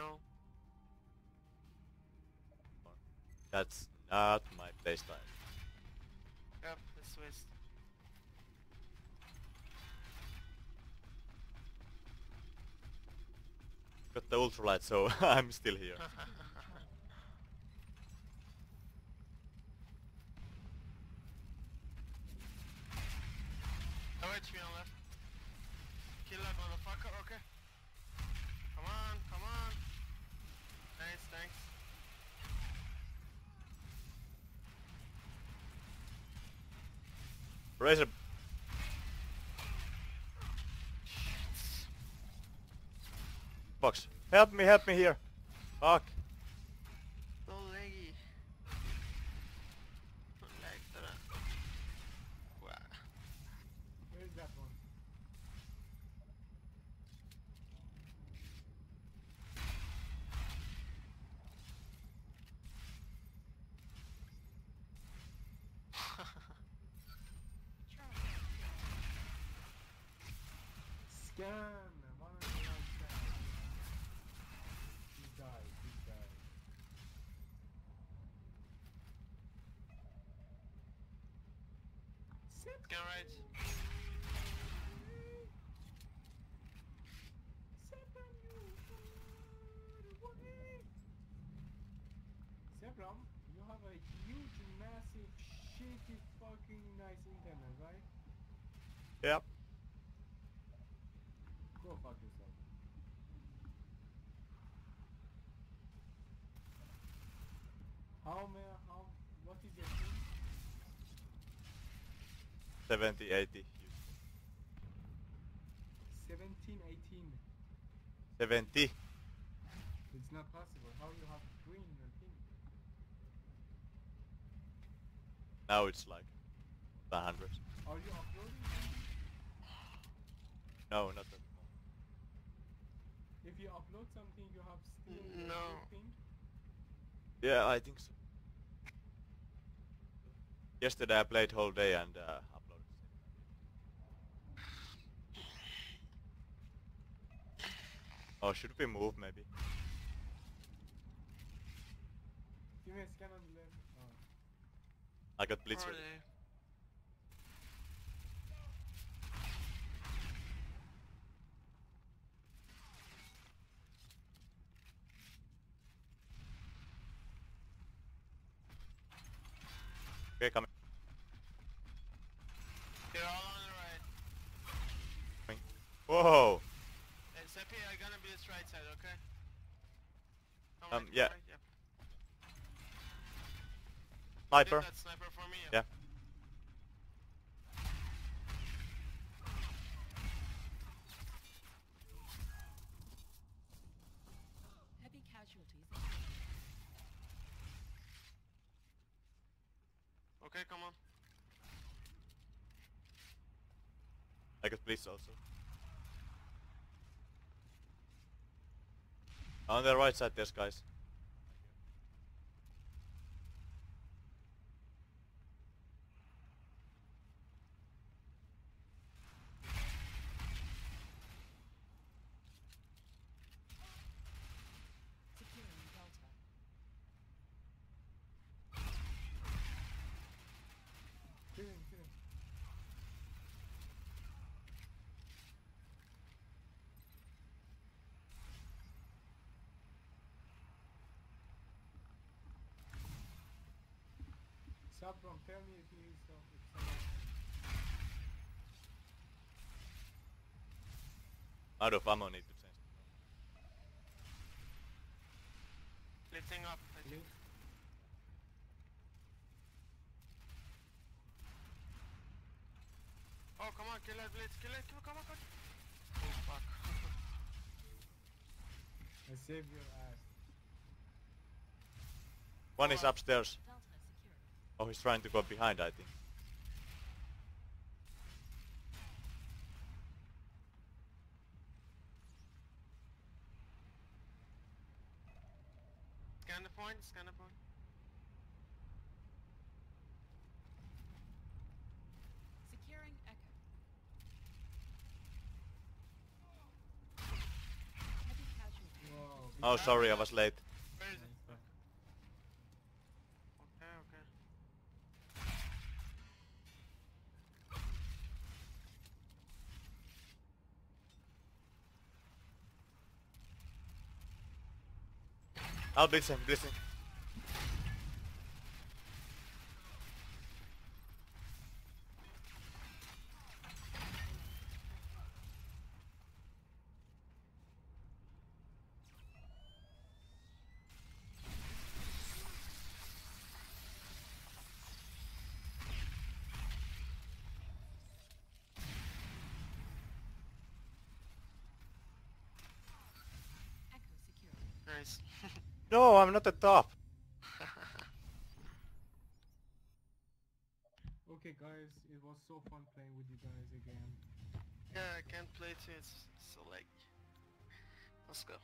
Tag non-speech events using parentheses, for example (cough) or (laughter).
No. That's not my playstyle. Yep, it's west. Got the ultralight, so (laughs) I'm still here. Oh, HP on left. Kill that motherfucker, okay. Come on, come on. Nice, thanks. Razor. Box. Help me, help me here. Fuck. Scan! One on the right side. He died, he died. Sit Scan right. Sepram, you have a huge, massive, shitty, fucking nice internet, right? Yep. Go fuck yourself. How many, how, what is your team? 70, 80. 17, 18. 70. It's not possible. How you have green in your team? Now it's like 100. Are you uploading? something? No, not that. If you upload something, you have still N- your no. Yeah, I think so. Yesterday I played whole day and uh, uploaded. Oh, should we move maybe? Give me a scan on the left. Oh. I got blitz. Okay, coming. They're all on the right. Whoa! And Seppi, I'm gonna be this right side, okay? Come Um, right, yeah. right, yep. Sniper. Did that sniper for me? Yeah. Heavy casualties. Okay, come on. I got blitz also. On the right side there's guys. Securing Delta. Kill him, kill him. Sabram, tell me if he is uh, if someone Out of ammo need to change. Lifting up. I think. Oh, come on, kill that blitz, kill it, kill it, come on, come on. Oh, fuck. (laughs) I saved your ass. One is upstairs. Delta secured. Oh, he's trying to go behind, I think. scan the point, scan the point. Securing Echo. Heavy casualties. Whoa, Oh, sorry, I was late. Where is it? Nice, nice. Okay, okay. I'll blitz him, blitz him. Nice. (laughs) No, I'm not at top. (laughs) Okay, guys, it was so fun playing with you guys again. yeah, I can't play too. It's so like. Let's go.